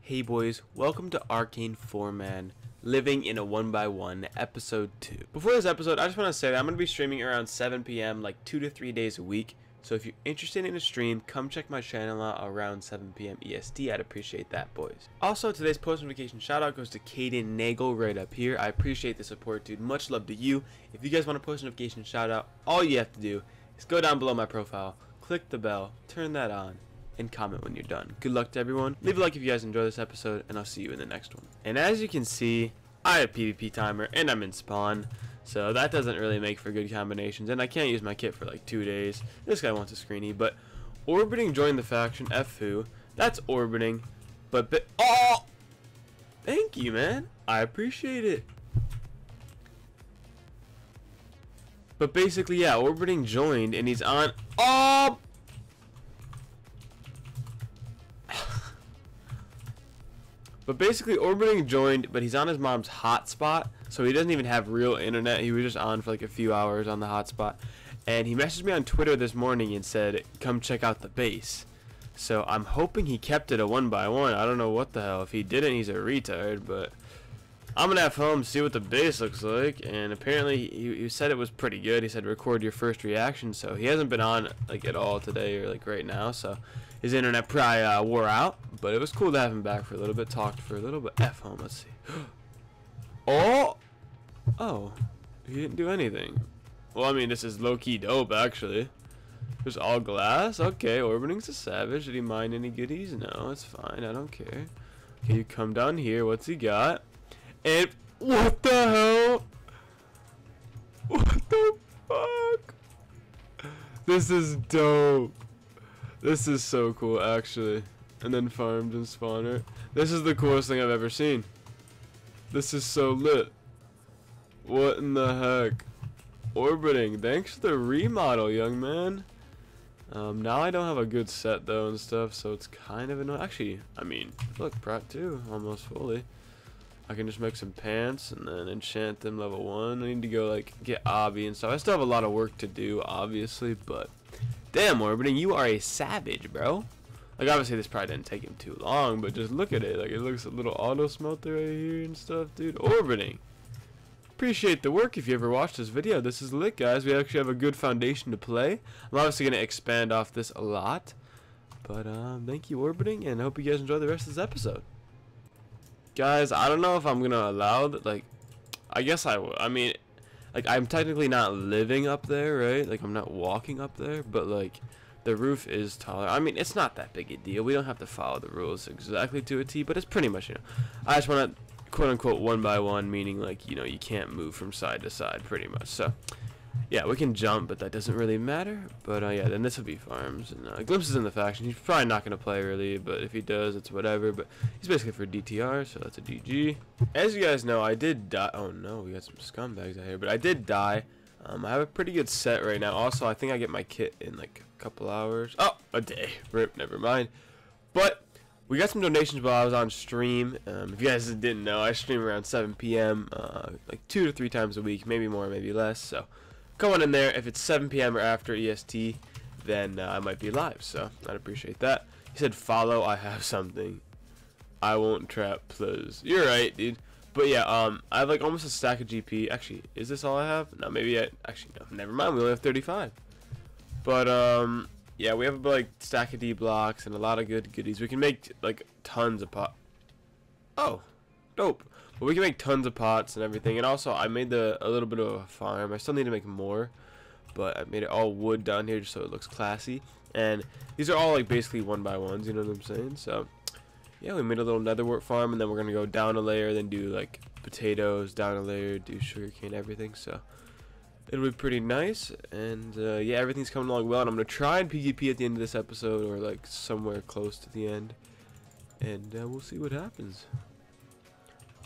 Hey boys, welcome to Arcane 4 Man, living in a 1x1, episode 2. Before this episode, I just want to say that I'm going to be streaming around 7 p.m., like 2 to 3 days a week. So if you're interested in a stream, come check my channel out around 7 p.m. EST. I'd appreciate that, boys. Also, today's post notification shout out goes to Caden Nagel right up here. I appreciate the support, dude. Much love to you. If you guys want a post notification shout out, all you have to do is go down below my profile, click the bell, turn that on, and comment when you're done. Good luck to everyone. Leave a like if you guys enjoy this episode, and I'll see you in the next one. And as you can see, I have PvP timer, and I'm in spawn. So that doesn't really make for good combinations, and I can't use my kit for like two days. This guy wants a screeny, but orbiting joined the faction. F who? That's orbiting, but but oh, thank you, man. I appreciate it. But basically, yeah, orbiting joined, and he's on. Oh. But basically, orbiting joined, but he's on his mom's hotspot, so he doesn't even have real internet. He was just on for like a few hours on the hotspot, and he messaged me on Twitter this morning and said, "Come check out the base." So I'm hoping he kept it a one by one. I don't know what the hell. If he didn't, he's a retard. But I'm gonna have home see what the base looks like. And apparently, he, he said it was pretty good. He said record your first reaction. So he hasn't been on like at all today or like right now. So his internet probably uh, wore out. But it was cool to have him back for a little bit. Talked for a little bit. F home. Let's see. oh, oh, he didn't do anything. Well, I mean, this is low key dope actually. There's all glass. Okay, orbiting's a savage. Did he mine any goodies? No, it's fine. I don't care. Okay, you come down here. What's he got? And what the hell? What the fuck? This is dope. This is so cool, actually. And then farmed and spawner. This is the coolest thing I've ever seen. This is so lit. What in the heck? Orbiting. Thanks for the remodel, young man. Um, now I don't have a good set though and stuff, so it's kind of annoying. Actually, I mean, look, Prot 2, almost fully. I can just make some pants and then enchant them level 1. I need to go, like, get Obby and stuff. I still have a lot of work to do, obviously, but... Damn, Orbiting, you are a savage, bro. Like, obviously, this probably didn't take him too long, but just look at it. Like, it looks a little auto smelter right here and stuff, dude. Orbiting. Appreciate the work if you ever watched this video. This is lit, guys. We actually have a good foundation to play. I'm obviously going to expand off this a lot. But, um, thank you, Orbiting, and I hope you guys enjoy the rest of this episode. Guys, I don't know if I'm going to allow, that, like, I guess I will. I mean, like, I'm technically not living up there, right? Like, I'm not walking up there, but, like, the roof is taller. I mean, it's not that big a deal. We don't have to follow the rules exactly to a T, but it's pretty much, you know, I just want to quote unquote one by one, meaning like, you know, you can't move from side to side pretty much. So, yeah, we can jump, but that doesn't really matter. But, uh, yeah, then this will be farms. And uh, Glimpses in the faction. He's probably not going to play really, but if he does, it's whatever. But he's basically for DTR, so that's a DG. As you guys know, I did die. Oh, no, we got some scumbags out here. But I did die. Um, I have a pretty good set right now. Also, I think I get my kit in like a couple hours. Oh, a day. Rip, never mind. But we got some donations while I was on stream. Um, if you guys didn't know, I stream around 7 p.m. Uh, like two to three times a week, maybe more, maybe less. So come on in there. If it's 7 p.m. or after EST, then uh, I might be live. So I'd appreciate that. He said, "Follow. I have something. I won't trap, please." You're right, dude. But yeah, um, I have like almost a stack of GP. Actually, is this all I have? No, maybe I. Actually, no. Never mind. We only have 35. But um, yeah, we have like stack of D blocks and a lot of good goodies. We can make like tons of pot. Oh, dope. But we can make tons of pots and everything. And also, I made the a little bit of a farm. I still need to make more, but I made it all wood down here just so it looks classy. And these are all like basically one by ones. You know what I'm saying? So yeah, we made a little netherwort farm, and then we're gonna go down a layer, then do like potatoes, down a layer, do sugarcane, everything. So it'll be pretty nice, and uh, yeah, everything's coming along well. And I'm gonna try and PvP at the end of this episode, or like somewhere close to the end, and uh, we'll see what happens.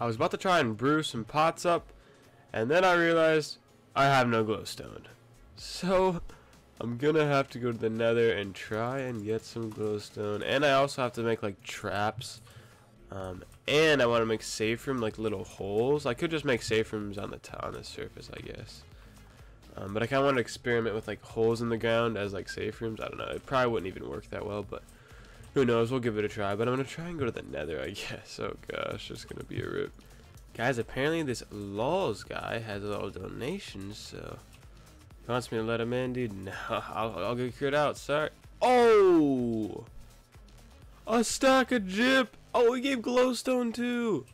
I was about to try and brew some pots up, and then I realized I have no glowstone. So I'm gonna have to go to the nether and try and get some glowstone. And I also have to make like traps. Um, and I want to make safe room like little holes. I could just make safe rooms on the on the surface, I guess. Um, but I kind of want to experiment with like holes in the ground as like safe rooms. I don't know. It probably wouldn't even work that well, but who knows? We'll give it a try. But I'm gonna try and go to the Nether, I guess. Oh gosh, it's gonna be a rip. Guys, apparently this Laws guy has a lot of donations, so he wants me to let him in, dude. No, I'll, I'll get cleared out. Sorry. Oh, a stack of Jip. Oh, he gave glowstone too,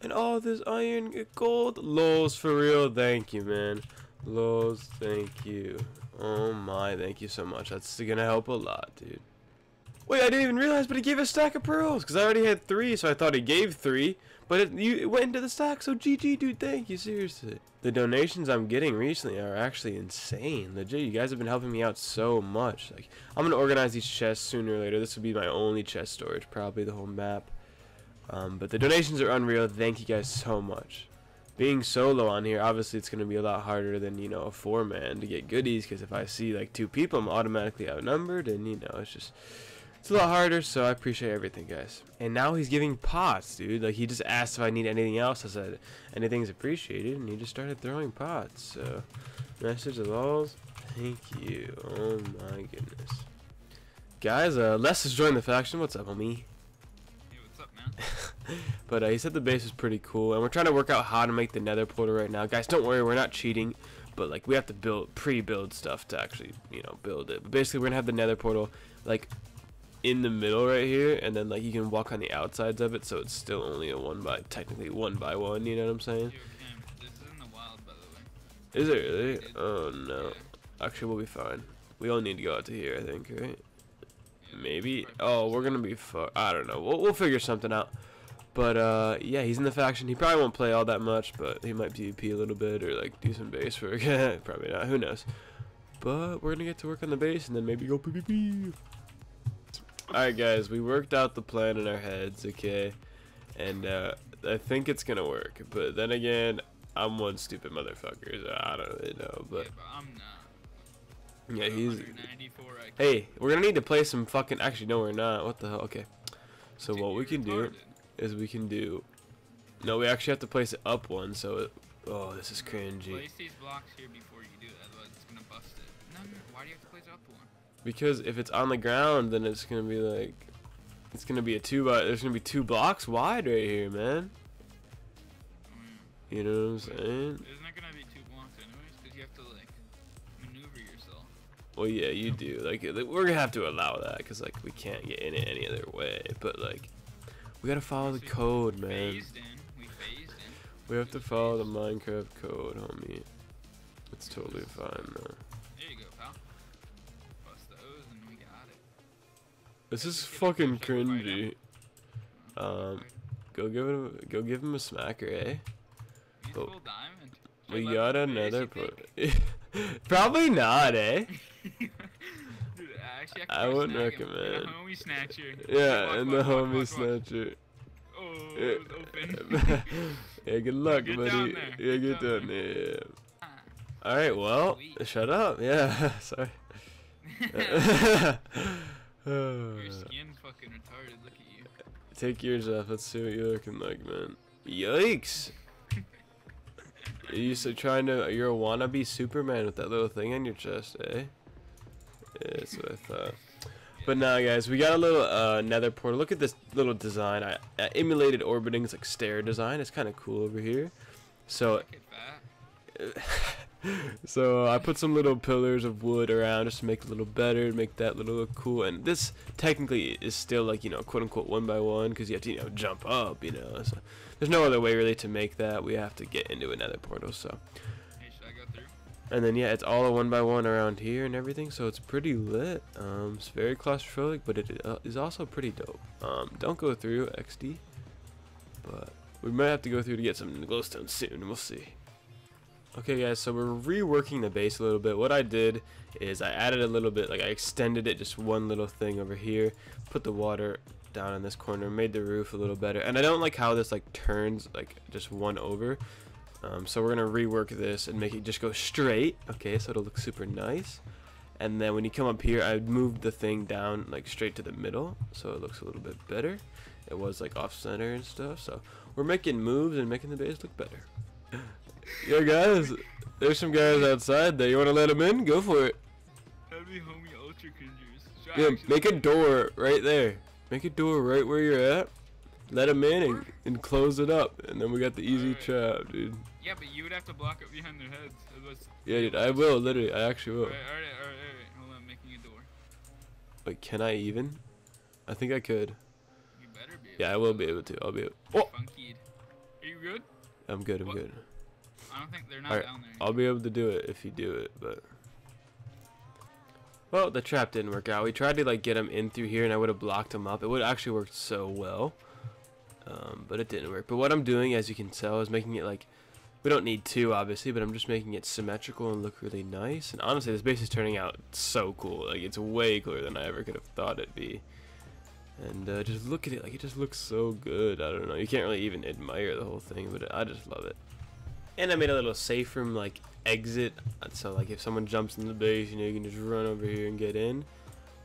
and all this iron gold. Laws for real. Thank you, man. Laws, thank you. Oh my, thank you so much. That's gonna help a lot, dude. Wait, I didn't even realize, but he gave a stack of pearls because I already had three, so I thought he gave three. But it, you, it went into the stack, so GG, dude. Thank you, seriously. The donations I'm getting recently are actually insane. Legit, you guys have been helping me out so much. Like, I'm gonna organize these chests sooner or later. This will be my only chest storage, probably the whole map. Um, but the donations are unreal. Thank you guys so much. Being solo on here, obviously it's gonna be a lot harder than you know a four man to get goodies. Because if I see like two people, I'm automatically outnumbered, and you know it's just it's a lot harder, so I appreciate everything, guys. And now he's giving pots, dude. Like, he just asked if I need anything else. I said, anything's appreciated, and he just started throwing pots. So, message of alls, thank you. Oh my goodness. Guys, uh, Les has joined the faction. What's up, homie? Hey, what's up, man? But uh, he said the base is pretty cool, and we're trying to work out how to make the nether portal right now. Guys, don't worry, we're not cheating, but like we have to build pre-build stuff to actually, you know, build it. But basically, we're gonna have the nether portal like in the middle right here, and then like you can walk on the outsides of it, so it's still only a one by technically one by one. You know what I'm saying? Yo, Cam, this is wild, by the way. Is it really? Oh no. Actually, we'll be fine. We all need to go out to here, I think, right? Yeah, Maybe. Oh, we're gonna be fu- I don't know. We'll, we'll figure something out. But uh, yeah, he's in the faction. He probably won't play all that much, but he might PvP a little bit or like do some base work. probably not. Who knows? But we're gonna get to work on the base and then maybe go PvP. All right, guys. We worked out the plan in our heads, okay? And uh, I think it's gonna work. But then again, I'm one stupid motherfucker. So I don't really know. Yeah, But but I'm not. yeah, he's. Hey, we're gonna need to play some fucking. Actually, no, we're not. What the hell? Okay. So Dude, what we can do is we can do. No, we actually have to place it up one. So it. Oh, this is cringy. Place these blocks here before you do it, otherwise it's gonna bust it. No, no, why do you have to place it up one? Because if it's on the ground, then it's gonna be like. It's gonna be a two by. There's gonna be two blocks wide right here, man. You know what I'm saying? That gonna be two blocks anyways? Because you have to like maneuver yourself. Well, yeah, you do. Like, like, we're gonna have to allow that because like we can't get in it any other way. But like, we gotta follow the code, man. We. We have to follow the Minecraft code, homie. It's totally fine, though. This is fucking cringy. Um, go give him, go give him a smacker, eh? But. We got let him finish, another pro. Probably not, eh? Dude, actually, I could wouldn't snag him. recommend. The homie snatcher. Yeah, and the watch, watch, homie snatcher. Oh, Yeah. it was open. yeah, good luck, Get buddy. Yeah, get down there. Ah. All right, well, Sweet. shut up. Yeah, sorry. Your skin fucking retarded. Look at you. Take yours off. Let's see what you're looking like, man. Yikes! Are you so trying to? You're a wannabe Superman with that little thing on your chest, eh? Yeah, that's what I thought. But nah, guys, we got a little uh, nether portal. Look at this little design. I, I emulated orbiting's like stair design. It's kind of cool over here. So. so I put some little pillars of wood around just to make it a little better, make that little look cool. And this technically is still like you know quote unquote one by one because you have to you know jump up, you know. So there's no other way really to make that. We have to get into another portal. So Hey, should I go through? and then yeah, it's all a one by one around here and everything. So it's pretty lit. Um, it's very claustrophobic, but it uh, is also pretty dope. Um, don't go through XD, but we might have to go through to get some glowstone soon. We'll see. Okay guys, so we're reworking the base a little bit. What I did is I added a little bit, like I extended it just one little thing over here, put the water down in this corner, made the roof a little better. And I don't like how this like turns like just one over. Um, so we're gonna rework this and make it just go straight. Okay, so it'll look super nice. And then when you come up here, I moved the thing down like straight to the middle, so it looks a little bit better. It was like off center and stuff, so we're making moves and making the base look better. Yo, guys, there's some guys outside there. You want to let them in? Go for it. That'd be homie ultra cringers. Yeah, make a door right there. Make a door right where you're at. Let them in and, and close it up, and then we got the easy Alright. trap, dude. Yeah, but you would have to block it behind their heads. Otherwise, Yeah, dude, I will literally. I actually will. Alright, alright, alright, alright. Hold on, making a door. Wait, can I even? I think I could. You better be. Yeah, I will to. be able to. I'll be. Able. You're Oh, Funkied. Are you good? I'm good. I'm What? good. I don't think they're not Alright, down there. I'll be able to do it if you do it, but. Well, the trap didn't work out. We tried to like get him in through here, and I would have blocked him up. It would actually worked so well, um, but it didn't work. But what I'm doing, as you can tell, is making it like we don't need two, obviously, but I'm just making it symmetrical and look really nice. And honestly, this base is turning out so cool. Like it's way cooler than I ever could have thought it'd be. And uh, just look at it, like it just looks so good. I don't know. You can't really even admire the whole thing, but I just love it. And I made a little safe room like exit, so like if someone jumps in the base, you know, you can just run over here and get in.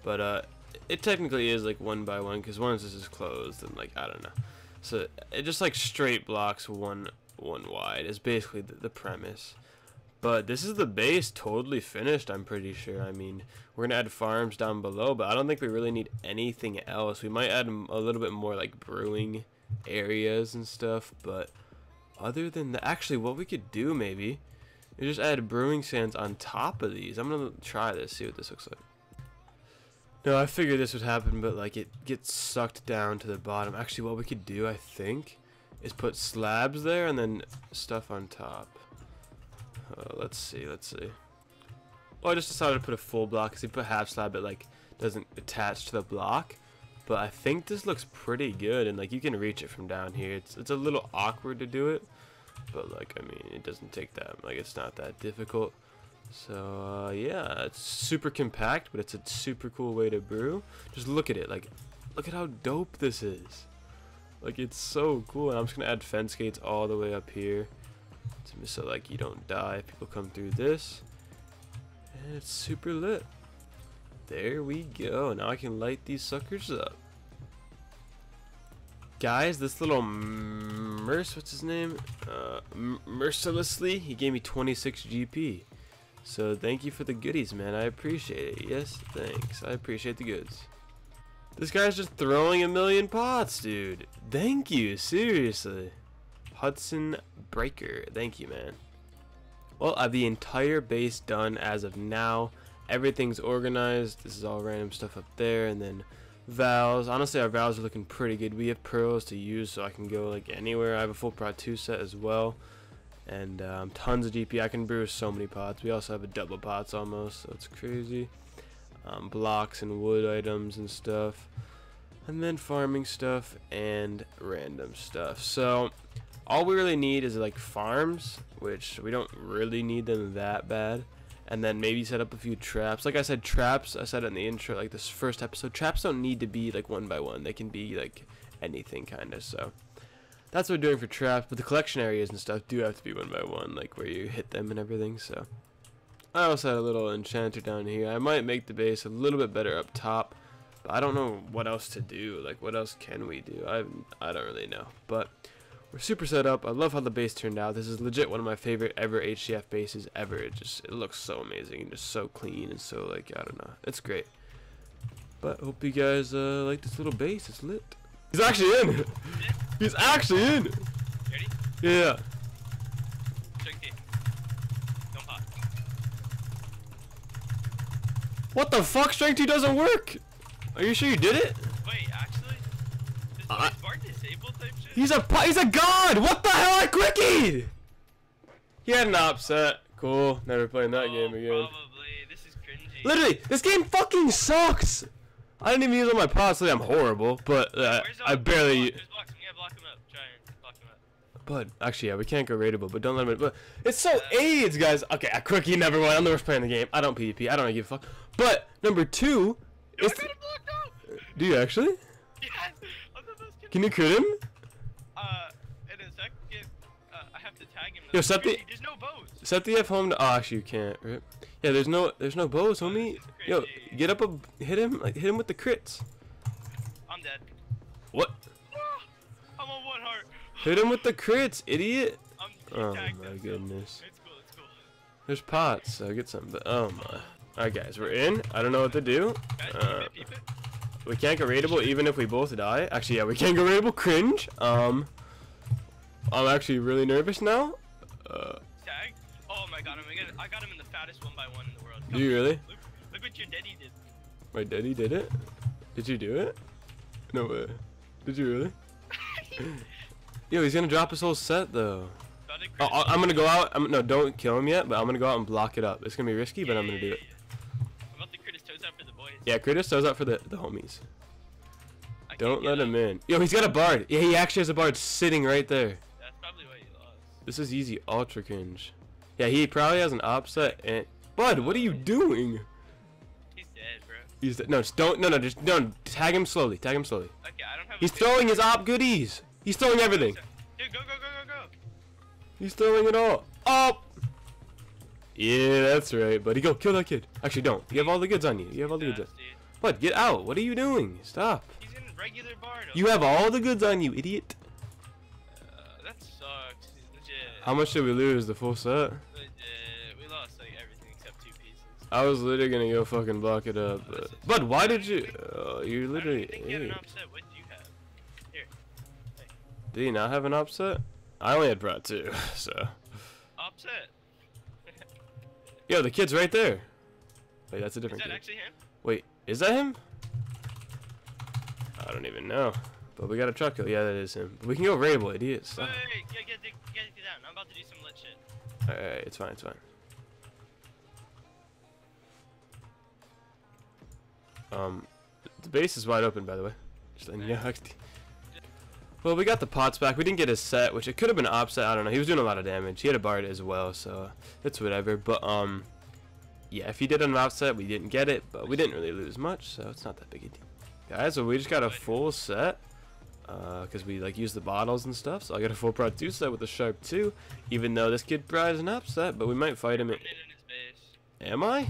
But uh, it technically is like one by one because once this is closed, and like I don't know, so it just like straight blocks one one wide is basically the, the premise. But this is the base totally finished. I'm pretty sure. I mean, we're gonna add farms down below, but I don't think we really need anything else. We might add a little bit more like brewing areas and stuff, but other than that, actually, what we could do maybe is just add brewing stands on top of these. I'm gonna try this, see what this looks like. No, I figured this would happen, but like it gets sucked down to the bottom. Actually, what we could do, I think, is put slabs there and then stuff on top. Uh, let's see, let's see. Well, I just decided to put a full block because if you put half slab, it like doesn't attach to the block. But I think this looks pretty good, and like you can reach it from down here. It's it's a little awkward to do it, but like I mean, it doesn't take that like it's not that difficult. So uh, yeah, it's super compact, but it's a super cool way to brew. Just look at it, like look at how dope this is. Like it's so cool, and I'm just gonna add fence gates all the way up here, so like you don't die people come through this. And it's super lit. There we go. Now I can light these suckers up. Guys, this little Merce, what's his name? Uh, Mercilessly, he gave me 26 GP. So thank you for the goodies, man. I appreciate it. Yes, thanks. I appreciate the goods. This guy's just throwing a million pots, dude. Thank you, seriously. Hudson Breaker, thank you, man. Well, I have the entire base done as of now. Everything's organized. This is all random stuff up there, and then valves. Honestly, our valves are looking pretty good. We have pearls to use, so I can go like anywhere. I have a full Pro 2 set as well, and um, tons of DP. I can brew so many pots. We also have a double pots almost, so it's crazy. Um, blocks and wood items and stuff, and then farming stuff and random stuff. So all we really need is like farms, which we don't really need them that bad. And then maybe set up a few traps. Like I said, traps, I said in the intro, like this first episode, traps don't need to be like one by one. They can be like anything kind of. So that's what we're doing for traps. But the collection areas and stuff do have to be one by one, like where you hit them and everything. So I also had a little enchanter down here. I might make the base a little bit better up top. But I don't know what else to do. Like, what else can we do? I I don't really know. But we're super set up. I love how the base turned out. This is legit one of my favorite ever HCF bases ever. It just it looks so amazing and just so clean and so like I don't know. It's great. But hope you guys uh, like this little base. It's lit. He's actually in. He's actually in. Ready? Yeah. Check T. Don't pop. What the fuck? Strength two doesn't work. Are you sure you did it? Wait, actually? I- He's a he's a god. What the hell? I quickied. He had an upset. Cool. Never playing that oh, game again. Probably. This is cringy. Literally, this game fucking sucks. I didn't even use all my pots. so I'm horrible, but uh, I barely. Blocks? There's blocks. Yeah, block him up. Try and block him up. But actually, yeah, we can't go raidable. But don't let him. But it's so AIDS, guys. Okay, I quickie number one. I'm the worst player in the game. I don't PvP. I don't really give a fuck. But number two, Yo, I got him blocked out! do you actually? Yes! I'm the best. Can you crit him? Uh, in a second, uh, I have to tag him. Yo, set the- There's no bows. Set the F home to. Oh, you can't. Right? Yeah, there's no, there's no bows, homie. this Yo, get up a, hit him, like hit him with the crits. I'm dead. What? I'm on one heart. Hit him with the crits, idiot. I'm Oh my goodness. It's cool. It's cool. There's pots, so get some. But oh my. Alright, guys, we're in. I don't know what to do. Guys, Uh, peep it, peep it. We can't go raidable even if we both die. Actually, yeah, we can't go raidable. Cringe. Um, I'm actually really nervous now. Uh, Tag. Oh my god, I'm gonna, I got him in the fattest one by one in the world. do you really? Look, look what your daddy did. My daddy did it. Did you do it? No way. Did you really? Yo, he's gonna drop his whole set though. Oh, I'm gonna go out. I'm, no, don't kill him yet. But I'm gonna go out and block it up. It's gonna be risky, but I'm gonna do it. I'm about to crit his toes out for the boys. Yeah, Kratos does that for the the homies. I Don't let him in. Yo, he's got a bard. Yeah, he actually has a bard sitting right there. That's probably why you lost. This is easy ultra cringe. Yeah, he probably has an offset and Bud, what are you doing? He's dead, bro. He's dead. no, don't no no just no tag him slowly. Tag him slowly. Okay, I don't have. He's throwing his op goodies. He's throwing everything. Dude, go, go, go, go, go. He's throwing it all. Up. Yeah, that's right, buddy. Go kill that kid. Actually, don't. You have all the goods on you. You have all the goods. On. Fast, dude. Get out. What are you doing? Stop. He's in regular Bardo. You have all the goods on you, idiot. Uh, that sucks. Legit. How much did we lose? The full set? Legit. We lost like everything except two pieces. I was literally gonna go fucking block it up, but Bud, why did you? Uh, you I literally. you had an upset. What do you have? Here. Did he not have an upset? I only had brought two, so. Upset. Yo, the kid's right there. Wait, that's a Is different that kid. actually him? Wait, is that him? I don't even know. But we got a truck kill. Yeah, that is him. But we can go raidable, idiot. Wait, wait, wait. Get, get, get, get, get down. I'm about to do some lit shit. Alright, it's fine, it's fine. Um, the base is wide open, by the way. Just letting you know. Well, we got the pots back. We didn't get his set, which it could have been offset. I don't know. He was doing a lot of damage. He had a bard as well, so it's whatever. But um, yeah, if he did an offset, we didn't get it, but we didn't really lose much, so it's not that big a deal. Guys, so we just got a full set. Uh, cause we like use the bottles and stuff, so I got a full Pro 2 set with a Sharp 2. Even though this kid probably has an upset, but we might fight him. In, in his base. am I?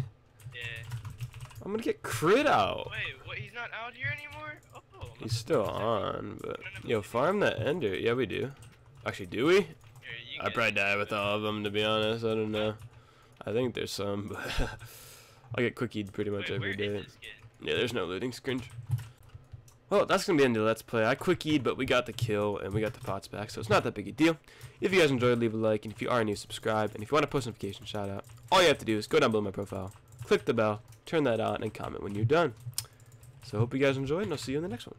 I'm gonna get crit out. Wait, what? He's not out here anymore? Oh. He's still on, but yo, farm that ender. Yeah, we do. Actually, do we? I probably die with all of them, to be honest. I don't know. I think there's some, but I get quickied pretty much Wait, every day. Yeah, there's no looting scringe. Well, that's gonna be the end of the Let's Play. I quickied, but we got the kill and we got the pots back, so it's not that big a deal. If you guys enjoyed, leave a like, and if you are new, subscribe. And if you want a post notification shout out, all you have to do is go down below my profile, click the bell, turn that on, and comment when you're done. So I hope you guys enjoyed, and I'll see you in the next one.